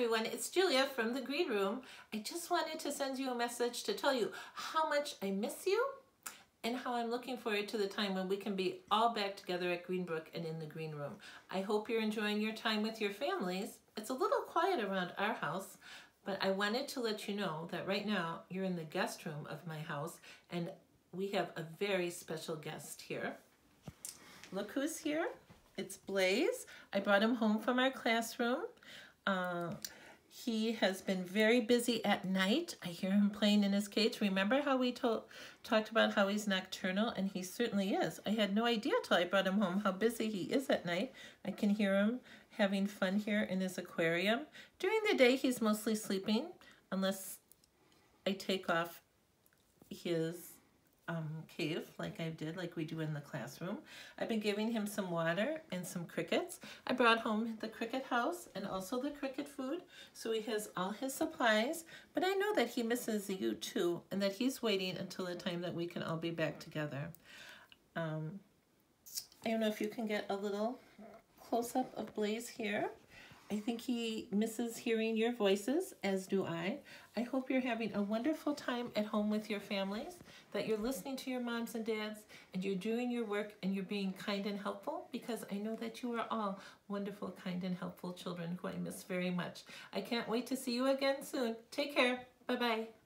everyone, it's Julia from the Green Room. I just wanted to send you a message to tell you how much I miss you and how I'm looking forward to the time when we can be all back together at Greenbrook and in the Green Room. I hope you're enjoying your time with your families. It's a little quiet around our house, but I wanted to let you know that right now you're in the guest room of my house and we have a very special guest here. Look who's here. It's Blaze. I brought him home from our classroom. Uh, he has been very busy at night. I hear him playing in his cage. Remember how we told, talked about how he's nocturnal? And he certainly is. I had no idea till I brought him home how busy he is at night. I can hear him having fun here in his aquarium. During the day, he's mostly sleeping unless I take off his um, cave like I did, like we do in the classroom. I've been giving him some water and some crickets. I brought home the cricket house and also the cricket food, so he has all his supplies, but I know that he misses you too, and that he's waiting until the time that we can all be back together. Um, I don't know if you can get a little close-up of Blaze here. I think he misses hearing your voices, as do I. I hope you're having a wonderful time at home with your families, that you're listening to your moms and dads, and you're doing your work and you're being kind and helpful, because I know that you are all wonderful, kind, and helpful children who I miss very much. I can't wait to see you again soon. Take care. Bye-bye.